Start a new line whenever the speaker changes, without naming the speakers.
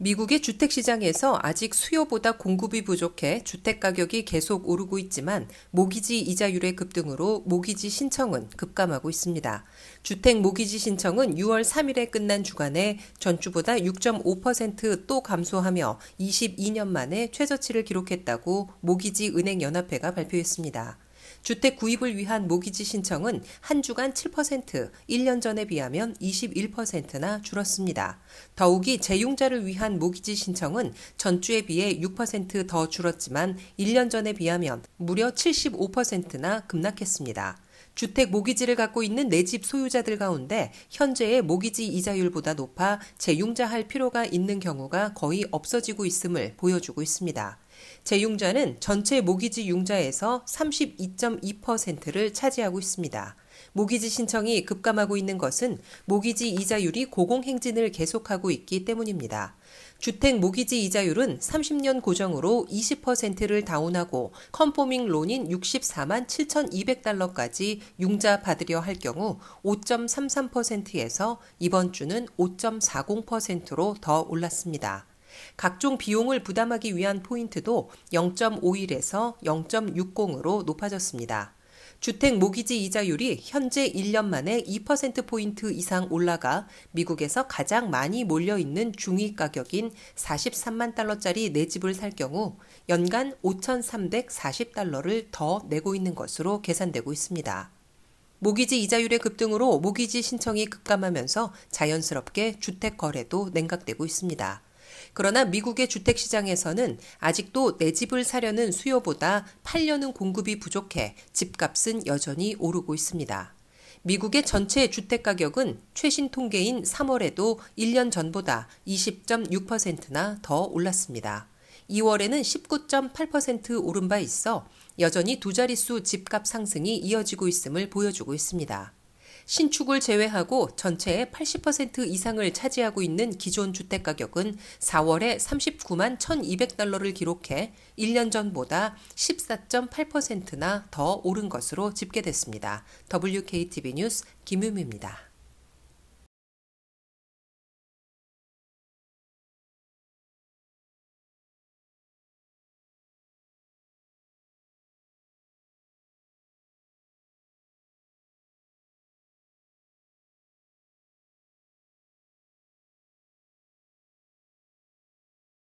미국의 주택 시장에서 아직 수요보다 공급이 부족해 주택 가격이 계속 오르고 있지만 모기지 이자율의 급등으로 모기지 신청은 급감하고 있습니다. 주택 모기지 신청은 6월 3일에 끝난 주간에 전주보다 6.5%또 감소하며 22년 만에 최저치를 기록했다고 모기지 은행 연합회가 발표했습니다. 주택 구입을 위한 모기지 신청은 한 주간 7%, 1년 전에 비하면 21%나 줄었습니다. 더욱이 재용자를 위한 모기지 신청은 전주에 비해 6%더 줄었지만 1년 전에 비하면 무려 75%나 급락했습니다. 주택 모기지를 갖고 있는 내 집 소유자들 가운데 현재의 모기지 이자율보다 높아 재융자할 필요가 있는 경우가 거의 없어지고 있음을 보여주고 있습니다. 재융자는 전체 모기지 융자에서 32.2%를 차지하고 있습니다. 모기지 신청이 급감하고 있는 것은 모기지 이자율이 고공행진을 계속하고 있기 때문입니다. 주택 모기지 이자율은 30년 고정으로 20%를 다운하고 컨포밍 론인 64만 7,200달러까지 융자 받으려 할 경우 5.33%에서 이번 주는 5.40%로 더 올랐습니다. 각종 비용을 부담하기 위한 포인트도 0.51에서 0.60으로 높아졌습니다. 주택 모기지 이자율이 현재 1년 만에 2%포인트 이상 올라가 미국에서 가장 많이 몰려있는 중위 가격인 43만 달러짜리 내 집을 살 경우 연간 5,340달러를 더 내고 있는 것으로 계산되고 있습니다. 모기지 이자율의 급등으로 모기지 신청이 급감하면서 자연스럽게 주택 거래도 냉각되고 있습니다. 그러나 미국의 주택 시장에서는 아직도 내 집을 사려는 수요보다 팔려는 공급이 부족해 집값은 여전히 오르고 있습니다. 미국의 전체 주택 가격은 최신 통계인 3월에도 1년 전보다 20.6%나 더 올랐습니다. 2월에는 19.8% 오른 바 있어 여전히 두 자릿수 집값 상승이 이어지고 있음을 보여주고 있습니다. 신축을 제외하고 전체의 80% 이상을 차지하고 있는 기존 주택 가격은 4월에 39만 1,200달러를 기록해 1년 전보다 14.8%나 더 오른 것으로 집계됐습니다. WKTV 뉴스 김유미입니다.